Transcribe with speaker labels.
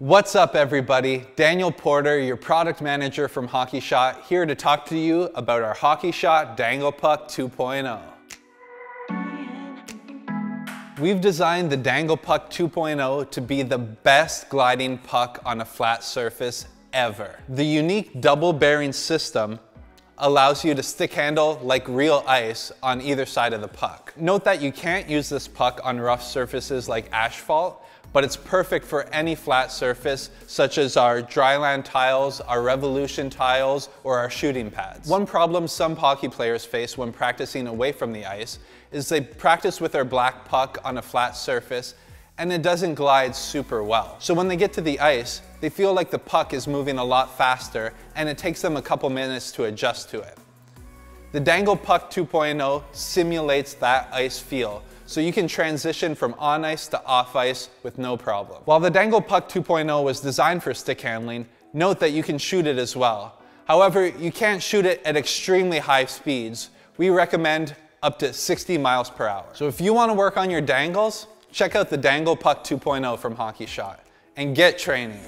Speaker 1: What's up, everybody? Daniel Porter, your product manager from Hockey Shot, here to talk to you about our Hockey Shot Dangle Puck 2.0. We've designed the Dangle Puck 2.0 to be the best gliding puck on a flat surface ever. The unique double bearing system allows you to stick handle like real ice on either side of the puck. Note that you can't use this puck on rough surfaces like asphalt, but it's perfect for any flat surface such as our dryland tiles, our revolution tiles, or our shooting pads. One problem some hockey players face when practicing away from the ice is they practice with their black puck on a flat surface and it doesn't glide super well. So when they get to the ice, they feel like the puck is moving a lot faster and it takes them a couple minutes to adjust to it. The Dangle Puck 2.0 simulates that ice feel, so you can transition from on ice to off ice with no problem. While the Dangle Puck 2.0 was designed for stick handling, note that you can shoot it as well. However, you can't shoot it at extremely high speeds. We recommend up to 60 miles per hour. So if you want to work on your dangles, check out the Dangle Puck 2.0 from Hockey Shot and get training.